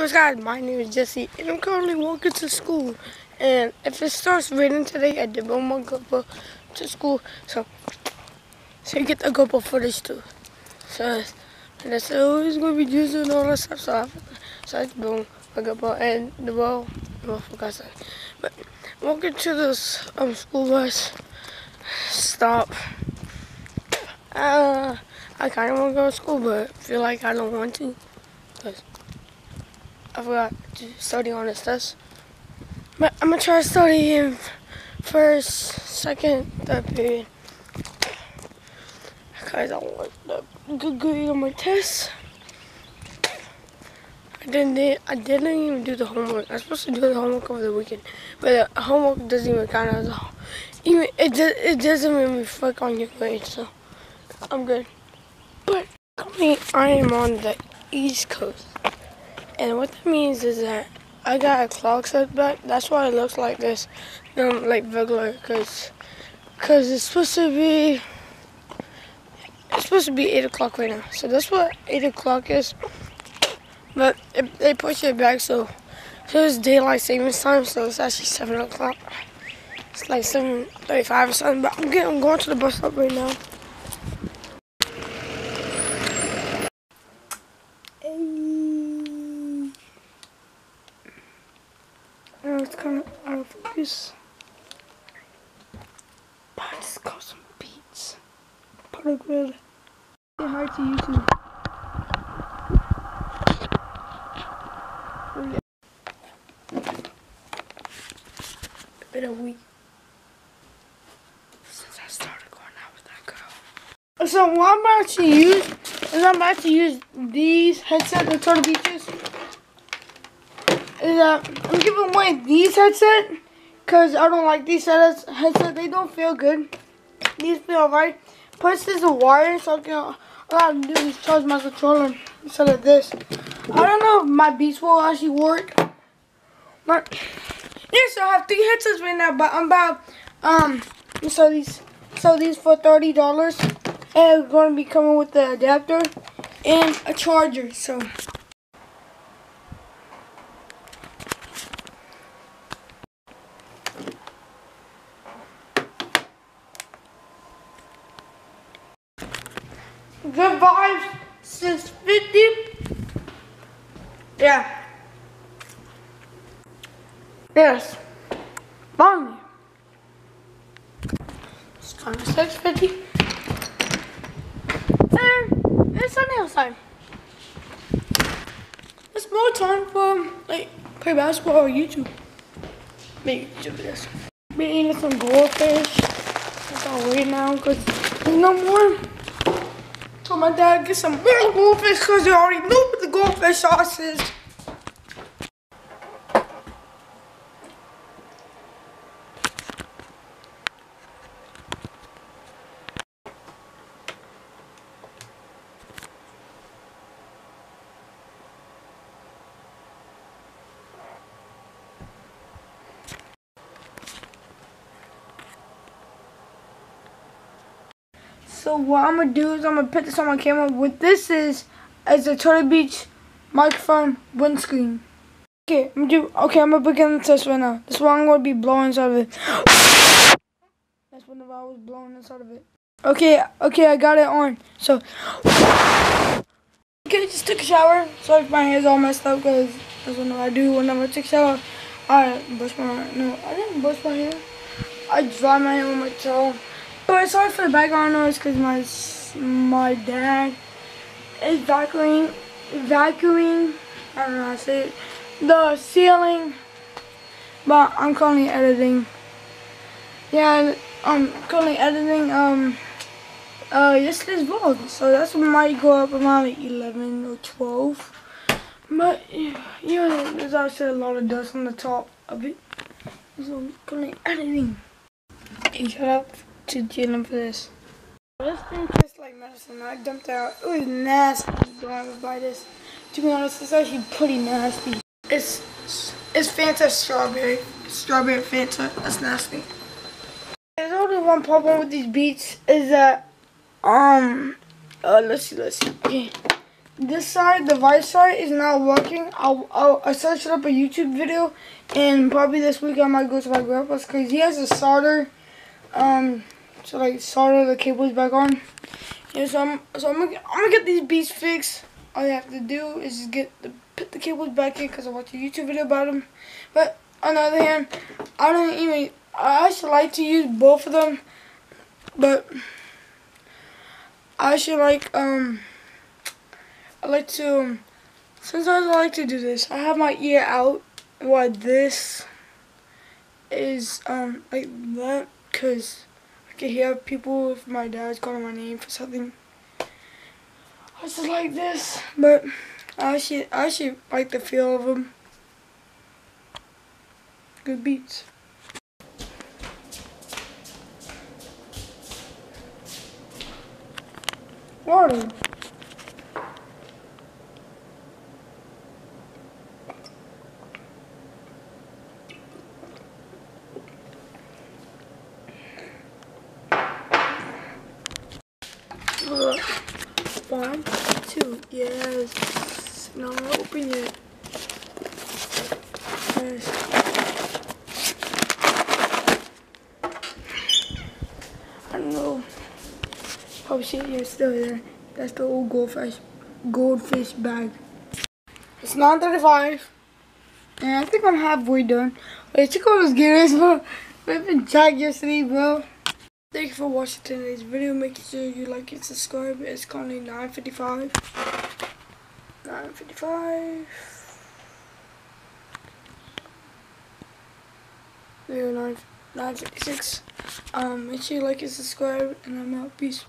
What's guys, my name is Jesse and I'm currently walking to school and if it starts raining today I did bring my GoPro to school so so you get the GoPro footage too. So and that's always gonna be using all that stuff so I so I boom my GoPro and the ball I forgot something. But walking to this um school bus stop. Uh I kinda wanna go to school but feel like I don't want to. Cause I forgot to study on this test. But I'm gonna try to study in first, second, third period. Because I want the good grade on my test. I didn't, I didn't even do the homework. I was supposed to do the homework over the weekend. But the homework doesn't even count as a, even it, does, it doesn't even reflect on your grade, so I'm good. But currently I am on the East Coast. And what that means is that I got a clock set back. That's why it looks like this, um, like regular, cause, cause it's supposed to be, it's supposed to be eight o'clock right now. So that's what eight o'clock is. But it, they push it back, so, so it's daylight savings time. So it's actually seven o'clock. It's like seven thirty-five or something. But I'm getting, I'm going to the bus stop right now. Oh, it's of out of focus. But I just got some beats. Product red. Say hi to YouTube. Oh, yeah. Been a week since I started going out with that girl. So what I'm about to use is I'm about to use these headsets, the Turtle Beaches uh, I'm giving away these headset because I don't like these headsets. Headset they don't feel good. These feel alright. Plus there's a wire, so I can all I do is charge my controller instead of this. I don't know if my Beats will actually work. But yeah, so I have three headsets right now, but I'm about um so these so these for thirty dollars and gonna be coming with the adapter and a charger. So Good vibes, 650. Yeah. Yes. Finally. It's time to 650. And it's sunny outside. It's more time for like play basketball or YouTube. Maybe YouTube this. Be eating some goldfish. That's all right now because there's no more. So my dad get some more goldfish because they already know what the goldfish sauce is. So what I'm gonna do is I'm gonna put this on my camera. What this is is a Turtle Beach microphone windscreen. Okay, I'm gonna do. Okay, I'm gonna begin the test right now. This one I'm gonna be blowing inside of it. That's whenever I was blowing inside of it. Okay, okay, I got it on. So, okay, just took a shower. Sorry if my hair's all messed up because that's what I do whenever I take a shower. I brush my hair. no, I didn't brush my hair. I dry my hair with my towel. But sorry for the background noise because my my dad is vacuuming vacuuming I don't know how to say it the ceiling. But I'm currently editing. Yeah I'm currently editing um uh yesterday's vlog. So that's what might go up around like 11 or 12 but yeah there's actually a lot of dust on the top of it. So I'm currently editing. And shut up to Jalen for this. This thing tastes like medicine. I dumped out. It was nasty. Don't ever buy this. To be honest, it's actually pretty nasty. It's it's Fanta strawberry. Strawberry Fanta. That's nasty. There's only one problem with these beats is that um uh let's see let's see. Okay. This side, the right side, is not working. I'll, I'll I searched up a YouTube video, and probably this week I might go to my grandpa's because he has a solder, um, to like solder the cables back on. Yeah, so I'm so I'm gonna I'm gonna get these beats fixed. All you have to do is get the put the cables back in because I watched a YouTube video about them. But on the other hand, I don't even I actually like to use both of them, but I actually like um I like to um, sometimes I like to do this. I have my ear out while this is um like that because Can hear people if my dad's calling my name for something. I just like this, but I actually I actually like the feel of them. Good beats. Water. One, two, yes. No, open it. Yes. I don't know. Oh shit, yeah, it's still there. That's the old goldfish, goldfish bag. It's 9.35. And I think I'm halfway done. Wait, check out those gears, bro. We've been jacked yesterday, bro. Thank you for watching today's video. Make sure you like and subscribe. It's currently 9.55. 9.55. There, 9, 9.56. Um, make sure you like and subscribe. And I'm out. Peace.